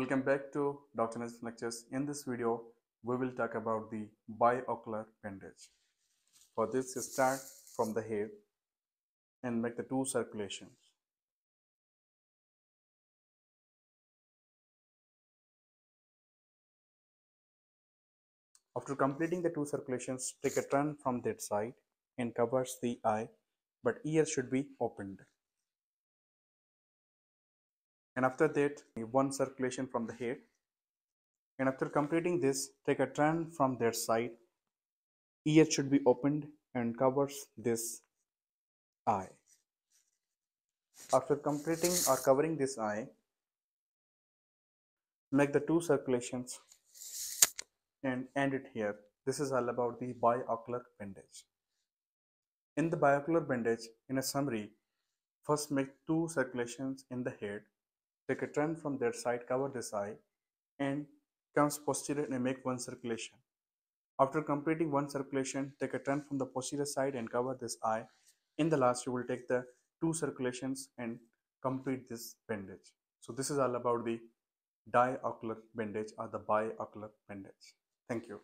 Welcome back to Dr. Najam Lectures. In this video, we will talk about the biocular bandage. For this, start from the head and make the two circulations. After completing the two circulations, take a turn from that side and covers the eye, but ear should be opened and after that one circulation from the head. And after completing this take a turn from their side. Ear should be opened and covers this eye. After completing or covering this eye make the two circulations and end it here. This is all about the biocular bandage. In the biocular bandage in a summary first make two circulations in the head Take a turn from their side, cover this eye, and comes posterior and make one circulation. After completing one circulation, take a turn from the posterior side and cover this eye. In the last, you will take the two circulations and complete this bandage. So this is all about the binocular bandage or the biocular bandage. Thank you.